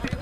Bond.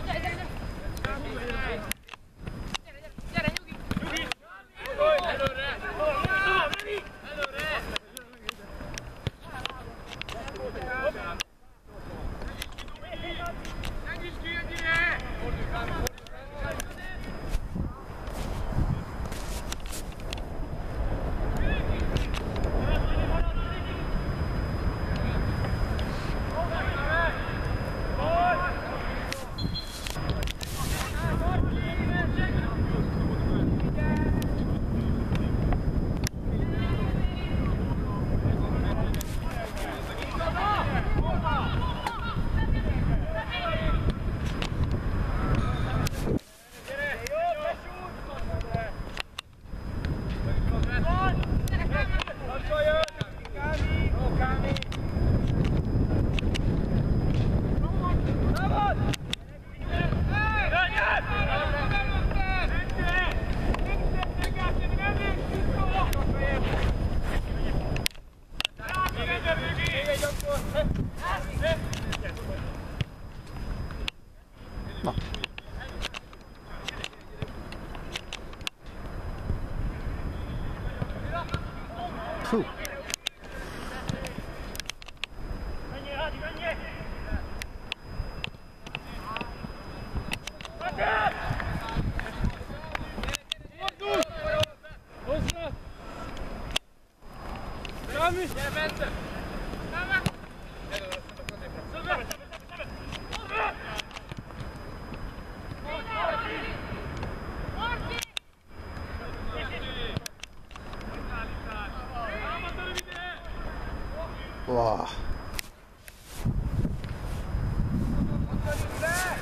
Dönüşte!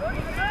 Dönüşte!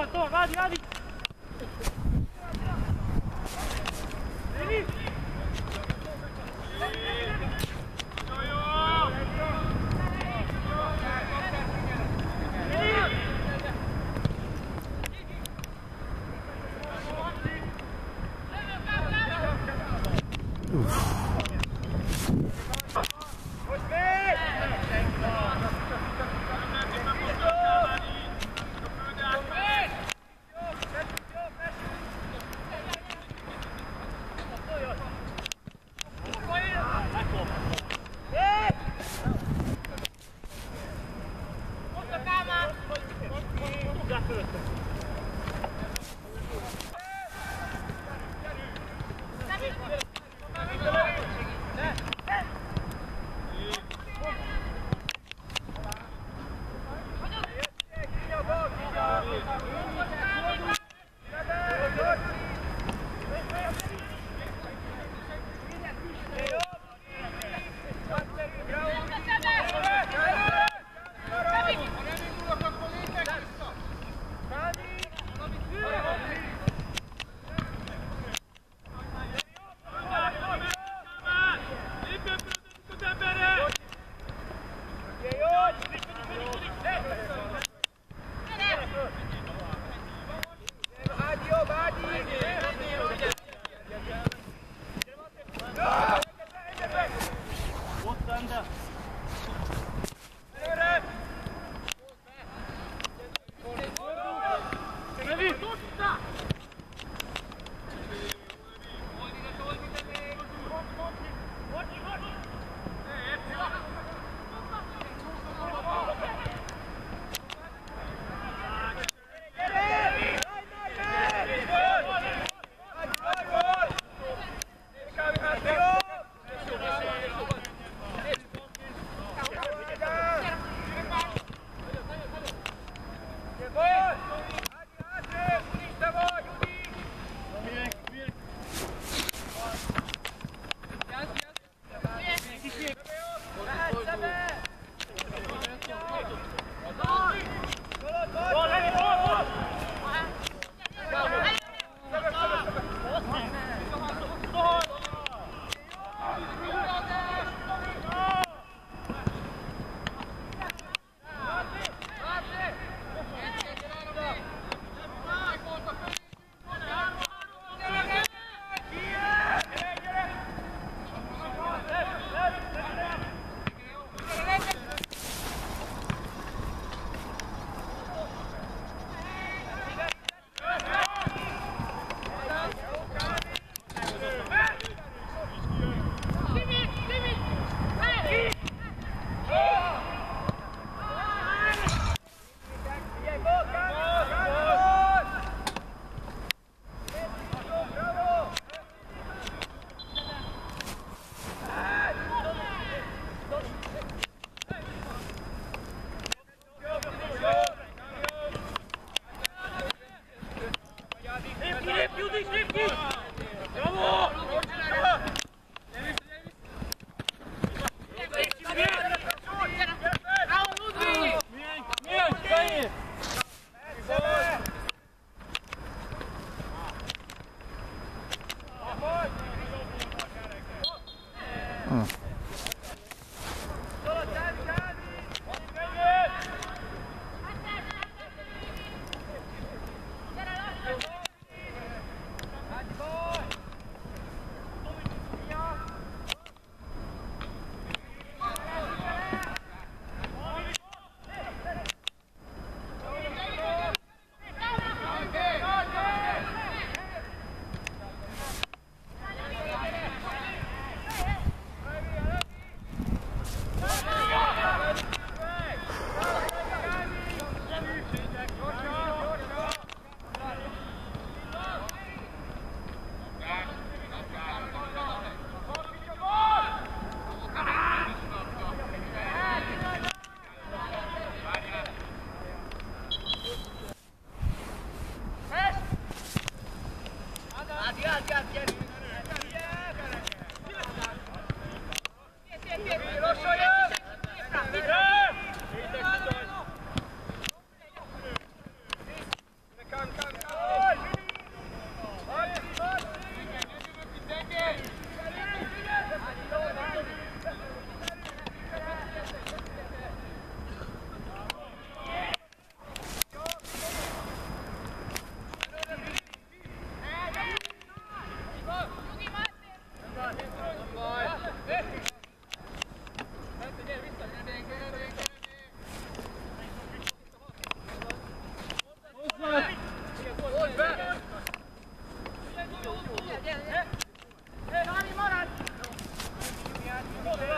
Tor, Tor, radi! Oof.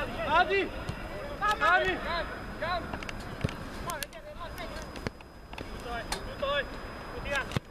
Adi! Adi! Le piste. Le piste.